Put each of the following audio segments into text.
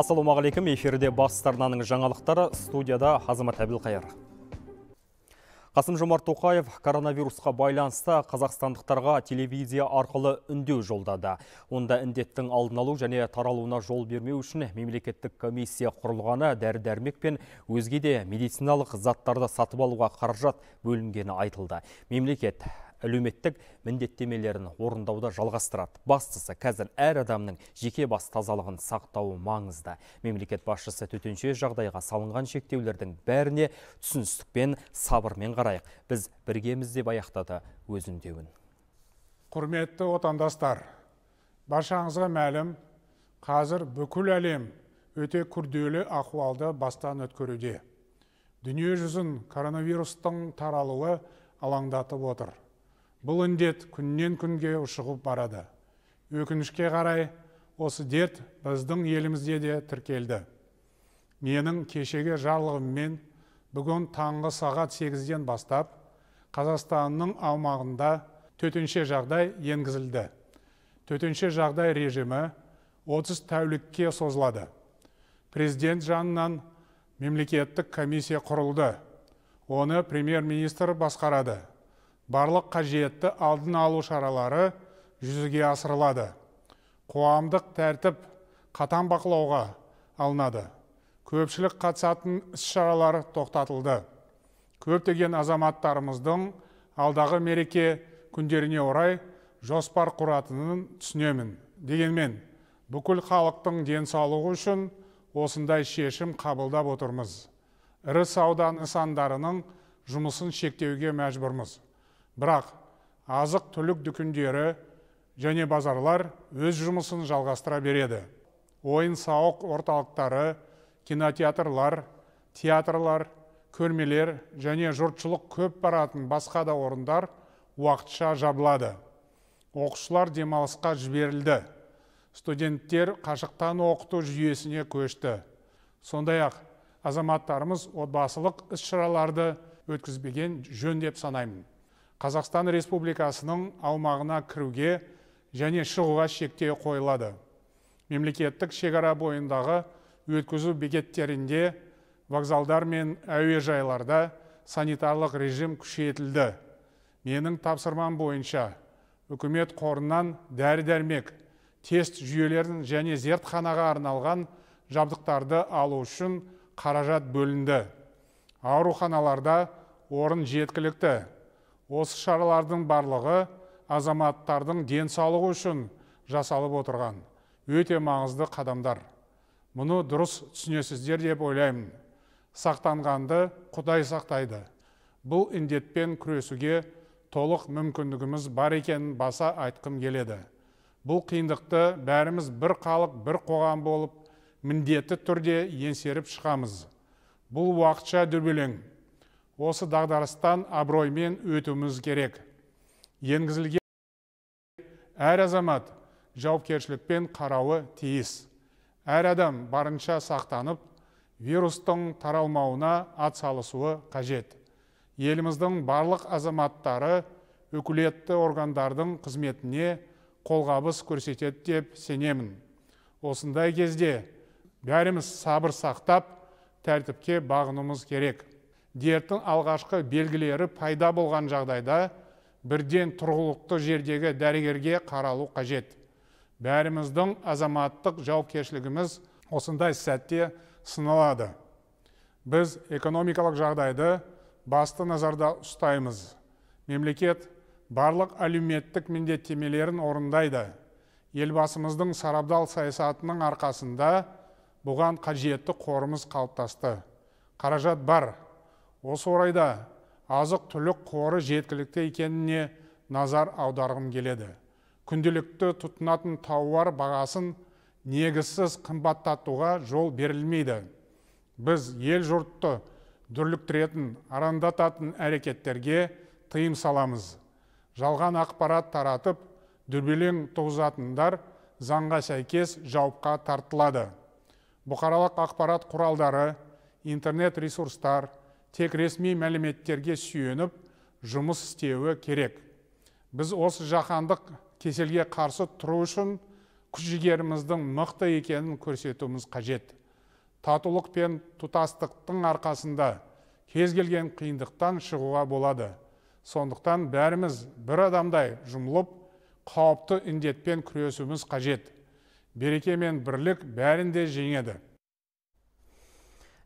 ассалаумағалейкум эфирде бас арнаның жаңалықтары студияда азамат әбілқайыр. Қасым жомарт тоқаев коронавирусқа байланысты қазақстандықтарға телевизия арқылы үндеу жолдады. Онда індеттің алдын алу және таралуына жол бермеу үшін мемлекеттік комиссия құрылғаны дәрі дәрмек пен өзге де медициналық заттарды сатып алуға қаражат бөлінгені айтылды. Мемлекет әлеуметтік міндеттемелерін орындауды жалғастырады. Бастысы қазір әр адамның жеке бас тазалығын сақтауы маңызды. Мемлекет басшысы төтенше жағдайға салынған шектеулердің бәріне түсіністікпен сабырмен қарайық. Біз біргеміз деп аяқтады өз үндеуін құрметті отандастар баршаңызға мәлім қазір бүкіл әлем өте күрделі ахуалды бастан өткеруде. Дүние жүзін коронавирустың таралуы алаңдатып отыр. Бұл індет күннен күнге ушығып барады. Өкінішке қарай осы дерт біздің елімізде де тіркелді. Менің кешеге жарлығыммен бүгін таңғы сағат 8-ден бастап қазақстанның аумағында төтенше жағдай енгізілді. Төтенше жағдай режимі 30 тәулікке созылады. Президент жанынан мемлекеттік комиссия құрылды. Оны премьер министр басқарады. Барлық қажетті алдын алу шаралары жүзеге асырылады. Қоғамдық тәртіп қатаң бақылауға алынады. Көпшілік қатысатын іс шаралар тоқтатылды. Көптеген азаматтарымыздың алдағы мереке күндеріне орай жоспар құратынын түсінемін. Дегенмен бүкіл халықтың денсаулығы үшін осындай шешім қабылдап отырмыз. Ірі сауда нысандарының жұмысын шектеуге мәжбүрміз. Бірақ азық түлік дүкендері және базарлар өз жұмысын жалғастыра береді. Ойын сауық орталықтары кинотеатрлар театрлар көрмелер және жұртшылық көп баратын басқа да орындар уақытша жабылады. Оқушылар демалысқа жіберілді. Студенттер қашықтан оқыту жүйесіне көшті. Сондай ақ азаматтарымыз отбасылық іс шараларды өткізбеген жөн деп санаймын. Қазақстан республикасының аумағына кіруге және шығуға шектеу қойылады. Мемлекеттік шекара бойындағы өткізу бекеттерінде вокзалдар мен әуежайларда санитарлық режим күшейтілді. Менің тапсырмам бойынша үкімет қорынан дәрі дәрмек тест жүйелерін және зертханаға арналған жабдықтарды алу үшін қаражат бөлінді. Ауруханаларда орын жеткілікті. Осы шаралардың барлығы азаматтардың денсаулығы үшін жасалып отырған өте маңызды қадамдар. Мұны дұрыс түсінесіздер деп ойлаймын. Сақтанғанды құдай сақтайды. Бұл індетпен күресуге толық мүмкіндігіміз бар екенін баса айтқым келеді. Бұл қиындықты бәріміз бір халық бір қоғам болып міндетті түрде еңсеріп шығамыз. Бұл уақытша дүрбелең. Осы дағдарыстан абыроймен өтуіміз керек. Енгізілген әр азамат жауапкершілікпен қарауы тиіс. Әр адам барынша сақтанып вирустың таралмауына атсалысуы қажет. Еліміздің барлық азаматтары өкілетті органдардың қызметіне қолғабыс көрсетеді деп сенемін. Осындай кезде бәріміз сабыр сақтап тәртіпке бағынуымыз керек. Дерттің алғашқы белгілері пайда болған жағдайда бірден тұрғылықты жердегі дәрігерге қаралу қажет. Бәріміздің азаматтық жауапкершілігіміз осындай сәтте сыналады. Біз экономикалық жағдайды басты назарда ұстаймыз. Мемлекет барлық әлеуметтік міндеттемелерін орындайды. Елбасымыздың сарабдал саясатының арқасында бұған қажетті қорымыз қалыптасты. Қаражат бар. Осы орайда азық түлік қоры жеткілікті екеніне назар аударғым келеді. Күнделікті тұтынатын тауар бағасын негізсіз қымбаттатуға жол берілмейді. Біз ел жұртты дүрліктіретін арандататын әрекеттерге тыйым саламыз. Жалған ақпарат таратып дүрбелең туғызатындар заңға сәйкес жауапқа тартылады. Бұқаралық ақпарат құралдары интернет ресурстар тек ресми мәліметтерге сүйеніп жұмыс істеуі керек. Біз осы жаһандық кеселге қарсы тұру үшін күш жігеріміздің мықты екенін көрсетуіміз қажет. Татулық пен тұтастықтың арқасында кез келген қиындықтан шығуға болады. Сондықтан бәріміз бір адамдай жұмылып қауіпті індетпен күресуіміз қажет. Береке мен бірлік бәрін де жеңеді.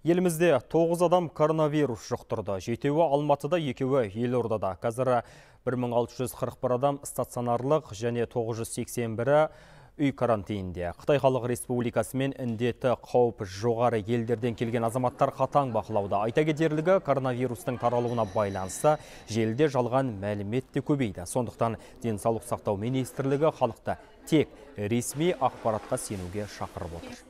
Елімізде 9 адам коронавирус жұқтырды. Жетеуі Алматыда, екеуі Елордада. Қазір 1641 адам стационарлық және 981-і үй карантинінде. Қытай халық республикасы мен індеті қауіп жоғары елдерден келген азаматтар қатаң бақылауда. Айта кетерлігі коронавирустың таралуына байланысты желіде жалған мәлімет те көбейді. Сондықтан денсаулық сақтау министрлігі халықты тек ресми ақпаратқа сенуге шақырып отыр.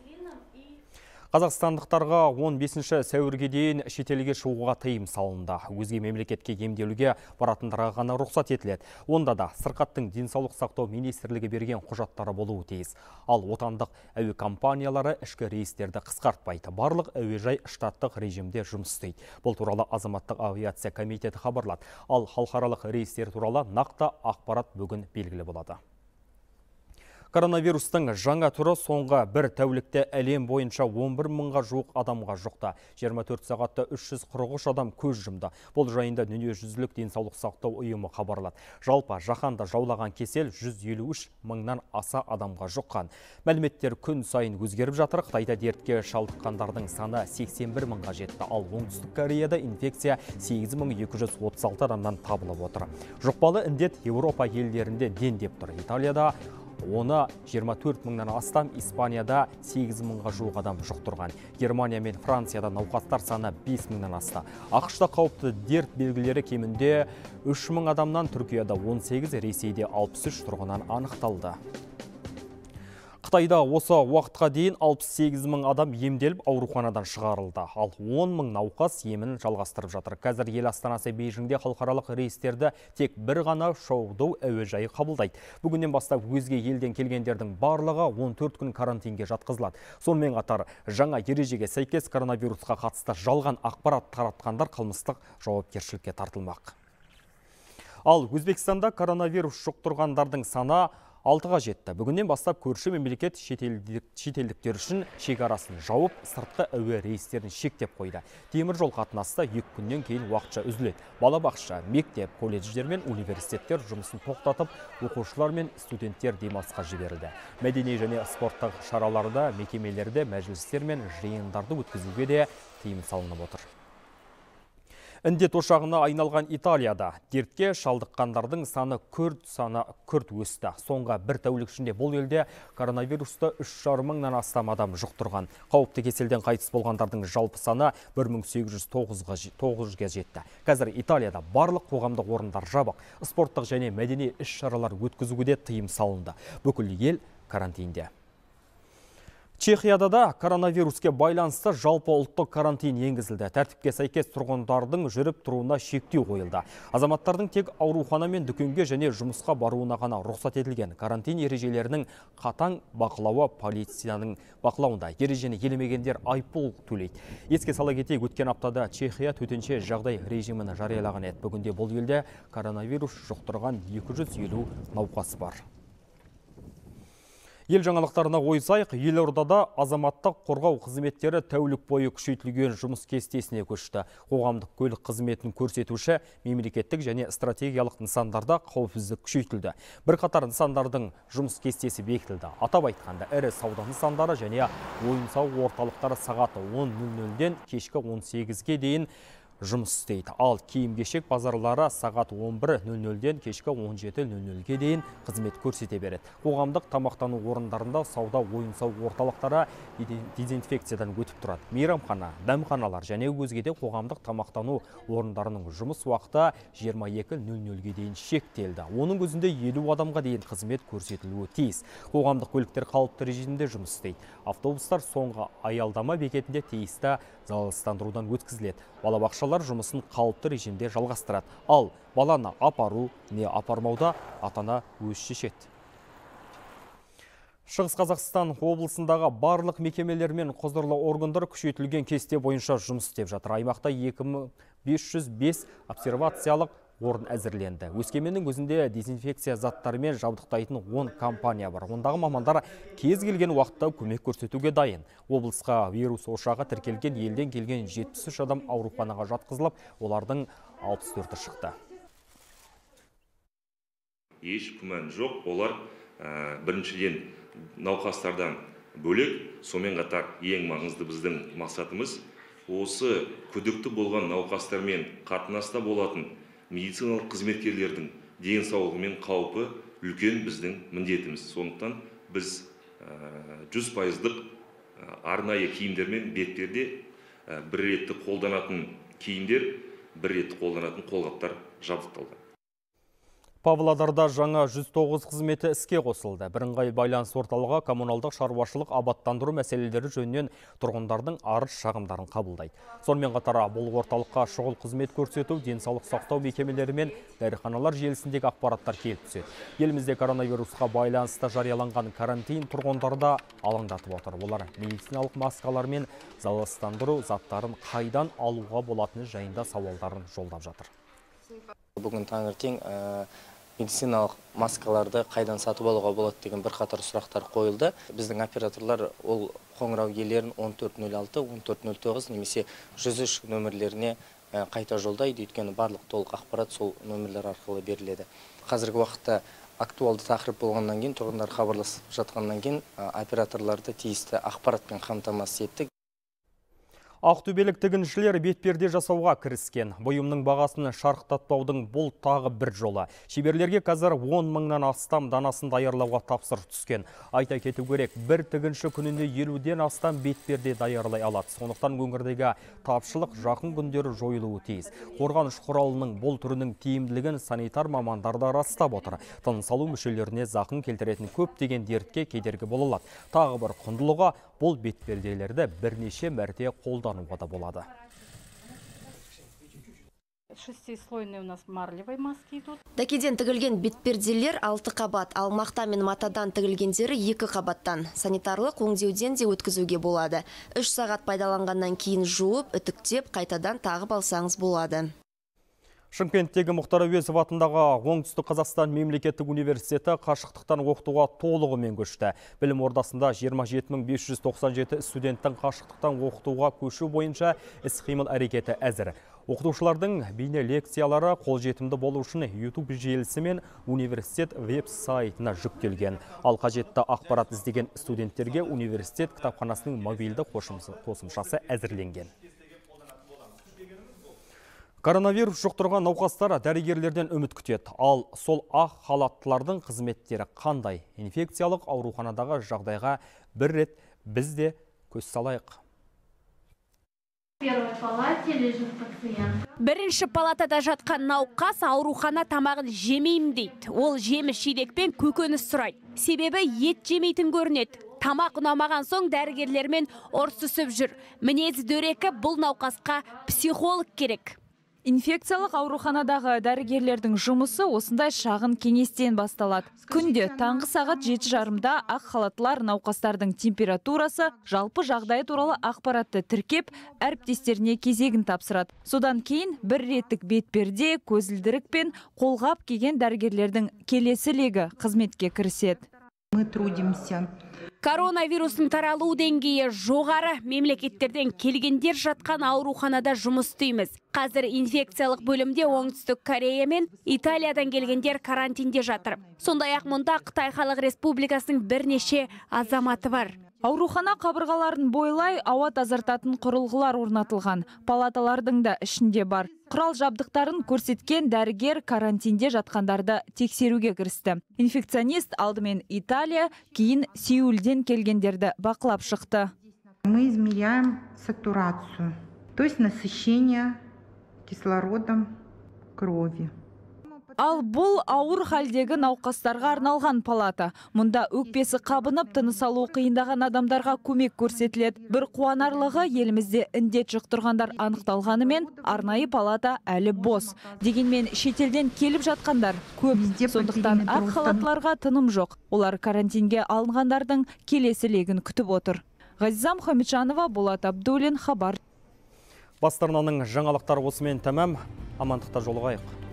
Қазақстандықтарға 15 сәуірге дейін шетелге шығуға тыйым салынды. Өзге мемлекетке емделуге баратындарға ғана рұқсат етіледі. Онда да сырқаттың денсаулық сақтау министрлігі берген құжаттары болуы тиіс. Ал отандық әуе компаниялары ішкі рейстерді қысқартпайды. Барлық әуежай штаттық режимде жұмыс істейді. Бұл туралы азаматтық авиация комитеті хабарлады. Ал халықаралық рейстер туралы нақты ақпарат бүгін белгілі болады. Коронавирустың жаңа түрі соңғы бір тәулікте әлем бойынша 11 мыңға жуық адамға жұқты. 24 сағатта 343 адам көз жұмды. Бұл жайында дүниежүзілік денсаулық сақтау ұйымы хабарлады. Жалпы жаһанда жаулаған кесел 153 мыңнан аса адамға жұққан. Мәліметтер күн сайын өзгеріп жатыр. Қытайда дертке шалдыққандардың саны 81 мыңға жетті. Ал оңтүстік Кореяда инфекция 8236 адамнан табылып отыр. Жұқпалы індет Еуропа елдерінде дендеп тұр. Италияда оны 24 мыңнан астам испанияда 8 мыңға жуық адам жұқтырған. Германия мен францияда науқастар саны 5 мыңнан асты. Ақшта қауіпті дерт белгілері кемінде 3 мың адамнан түркияда 18 ресейде 63 тұрғыннан анықталды. Қытайда осы уақытқа дейін 68 мың адам емделіп ауруханадан шығарылды. Ал 10 мың науқас емін жалғастырып жатыр. Қазір ел астанасы Бейжіңде халықаралық рейстерді тек бір ғана Шоудоу әуежайы қабылдайды. Бүгіннен бастап өзге елден келгендердің барлығы 14 күн карантинге жатқызылады. Сонымен қатар жаңа ережеге сәйкес коронавирусқа қатысты жалған ақпарат таратқандар қылмыстық жауапкершілікке тартылмақ. Ал Өзбекстанда коронавирус жұқтырғандардың саны алтыға жетті. Бүгіннен бастап көрші мемлекет шетелдіктер үшін шекарасын жауып, сыртқы әуе рейстерін шектеп қойды. Темір жол қатынасы екі күннен кейін уақытша үзіледі. Балабақша, мектеп, колледждер мен университеттер жұмысын тоқтатып, оқушылар мен студенттер демалысқа жіберілді. Мәдени және спорттық шараларда, мекемелерде мәжілістер мен жиындарды өткізуге де тыйым салынып отыр. Індет ошағына айналған Италияда дертке шалдыққандардың саны күрт саны күрт өсті. Соңғы бір тәулік ішінде бұл елде коронавирусты 3,5 мыңнан астам адам жұқтырған. Қауіпті кеселден қайтыс болғандардың жалпы саны 1809-ға жетті. Қазір Италияда барлық қоғамдық орындар жабық. Спорттық және мәдени іс-шаралар өткізуге де тыйым салынды. Бүкіл ел карантинде. Чехияда да коронавируске байланысты жалпы ұлттық карантин енгізілді. Тәртіпке сәйкес тұрғындардың жүріп тұруына шектеу қойылды. Азаматтардың тек аурухана мен дүкенге және жұмысқа баруына ғана рұқсат етілген. Карантин ережелерінің қатаң бақылауы полицияның бақылауында. Ережені елемегендер айыппұл төлейді. Еске сала кетейік, өткен аптада Чехия төтенше жағдай режимін жариялаған еді. Бүгінде бұл елде коронавирус жұқтырған 250 науқас бар. Ел жаңалықтарына ойсайық, елордада азаматтық қорғау қызметтері тәулік бойы күшейтілген жұмыс кестесіне көшті. Қоғамдық көлік қызметін көрсетуші мемлекеттік және стратегиялық нысандарда қауіпсіздік күшейтілді. Бір қатар нысандардың жұмыс кестесі бекітілді. Атап айтқанда, ірі сауда нысандары және ойын сауық орталықтары сағаты 10.00-ден кешкі 18-ге дейін жұмыс істейді. Ал киім кешек базарлары сағат 11.00-ден кешкі 17.00-ге дейін қызмет көрсете береді. Қоғамдық тамақтану орындарында сауда ойын сауық орталықтары дезинфекциядан өтіп тұрады. Мейрамхана, дәмханалар және өзге де қоғамдық тамақтану орындарының жұмыс уақыты 22.00-ге дейін шектелді. Оның өзінде 50 адамға дейін қызмет көрсетілуі тиіс. Қоғамдық көліктер қалыпты режимде жұмыс істейді. Автобустар соңғы аялдама бекетінде тиісті залалсыздандырудан өткізіледі. Балабақшалар жұмысын қалыпты режимде жалғастырады. Ал баланы апару не апармауда атана өз шешеді. Шығыс Қазақстан облысындағы барлық мекемелер мен құзырлы органдар күшейтілген кесте бойынша жұмыс істеп жатыр. Аймақта 2505 обсервациялық орын әзірленді. Өскеменнің өзінде дезинфекция заттарымен жабдықтайтын 10 компания бар. Ондағы мамандар кез келген уақытта көмек көрсетуге дайын. Облысқа вирус ошағы тіркелген елден келген 73 адам ауруханаға жатқызылып, олардың 64-і шықты. еш күмән жоқ олар ә, біріншіден науқастардан бөлек сонымен қатар ең маңызды біздің мақсатымыз осы күдікті болған науқастармен қатынаста болатын медициналық қызметкерлердің денсаулығы мен қаупі үлкен біздің міндетіміз. Сондықтан біз жүз пайыздық арнайы киімдер мен бетперде бір ретті қолданатын киімдер бір ретті қолданатын қолғаптар жабдықталды. Павлодарда жаңа 109 қызметі іске қосылды. Бірыңғай байланыс орталығы коммуналдық шаруашылық абаттандыру мәселелері жөнінен тұрғындардың арыз шағымдарын қабылдайды. Сонымен қатар бұл орталыққа шұғыл қызмет көрсету, денсаулық сақтау мекемелері мен дәріханалар желісіндегі ақпараттар келіп түседі. Елімізде коронавирусқа байланысты жарияланған карантин тұрғындарда алаңдатып отыр. Олар медициналық маскалар мен залалсыздандыру заттарын қайдан алуға болатыны жайында сауалдарын жолдап жатыр. Бүгін таңертең медициналық маскаларды қайдан сатып алуға болады деген бірқатар сұрақтар қойылды. Біздің операторлар ол қоңырау иелерін 1406 1409 немесе 103 нөмірлеріне қайта жолдайды. Өйткені барлық толық ақпарат сол нөмірлер арқылы беріледі. Қазіргі уақытта актуалды тақырып болғаннан кейін тұрғындар хабарласып жатқаннан кейін операторларды тиісті ақпаратпен қамтамасыз еттік. Ақтөбелік тігіншілер бетперде жасауға кіріскен. Бұйымның бағасын шарықтатпаудың бұл тағы бір жолы. Шеберлерге қазір 10 мыңнан астам данасын даярлауға тапсыр түскен. Айта кету керек, бір тігінші күнінде 50-ден астам бетперде даярлай алады. Сондықтан өңірдегі тапшылық жақын күндері жойылуы тиіс. Қорғаныш құралының бұл түрінің тиімділігін санитар мамандарды растап отыр. Тыныс алу мүшелеріне зақым келтіретін көптеген дертке кедергі бола алады. Тағы бір құндылығы бұл бетперделерді бірнеше мәрте қолдануға да болады. Шестислойные у нас марлевые маски идут. Дәкеден тігілген бетперделер алты қабат ал мақта мен матадан тігілгендері екі қабаттан. Санитарлық өңдеуден де өткізуге болады. Үш сағат пайдаланғаннан кейін жуып үтіктеп қайтадан тағып алсаңыз болады. Шымкенттегі Мұхтар Әуезов атындағы Оңтүстік Қазақстан мемлекеттік университеті қашықтықтан оқытуға толығымен көшті. Білім ордасында 27597 студенттің қашықтықтан оқытуға көшу бойынша іс-қимыл әрекеті әзір. Оқытушылардың бейне лекциялары қолжетімді болу үшін YouTube желісі мен университет веб-сайтына жүктелген. Ал қажетті ақпарат іздеген студенттерге университет кітапханасының мобильді қосымшасы әзірленген. Коронавирус жұқтырған науқастар дәрігерлерден үміт күтеді. Ал сол ақ халаттылардың қызметтері қандай? Инфекциялық ауруханадағы жағдайға бір рет біз де көз салайық. Бірінші палатада жатқан науқас аурухана тамағын жемеймін дейді. Ол жеміс жидек пен көкөніс сұрайды. Себебі ет жемейтін көрінеді. Тамақ ұнамаған соң дәрігерлермен ұрсысып жүр. Мінезі дөрекі бұл науқасқа психолог керек. Инфекциялық ауруханадағы дәрігерлердің жұмысы осындай шағын кеңестен басталады. Күнде таңғы сағат жеті жарымда ақ халатлар науқастардың температурасы, жалпы жағдайы туралы ақпаратты тіркеп, әріптестеріне кезегін тапсырады. Содан кейін бір реттік бетперде, көзілдірік пен қолғап киген дәрігерлердің келесі легі қызметке кіріседі. Мы трудимся Коронавирустың таралу деңгейі жоғары мемлекеттерден келгендер жатқан ауруханада жұмыс істейміз. Қазір инфекциялық бөлімде оңтүстік Корея мен Италиядан келгендер карантинде жатыр. Сондай ақ мұнда Қытай халық республикасының бірнеше азаматы бар. Аурухана қабырғаларын бойлай ауа тазартатын құрылғылар орнатылған. Палаталардың да ішінде бар. Құрал жабдықтарын көрсеткен дәрігер карантинде жатқандарды тексеруге кірісті. Инфекционист алдымен Италия, кейін Сеулден келгендерді бақылап шықты. Мы измеряем сатурацию, то есть насыщение кислородом крови ал бұл ауыр халдегі науқастарға арналған палата. Мұнда өкпесі қабынып тыныс алу қиындаған адамдарға көмек көрсетіледі. Бір қуанарлығы елімізде індет жұқтырғандар анықталғанымен арнайы палата әлі бос. Дегенмен шетелден келіп жатқандар көп. Сондықтан ақ халаттыларға тыным жоқ. Олар карантинге алынғандардың келесі легін күтіп отыр. Ғазиза мұхамеджанова болат абдуллин хабар. Бастарнаның жаңалықтары осымен тәмам. Амандықта жолығайық.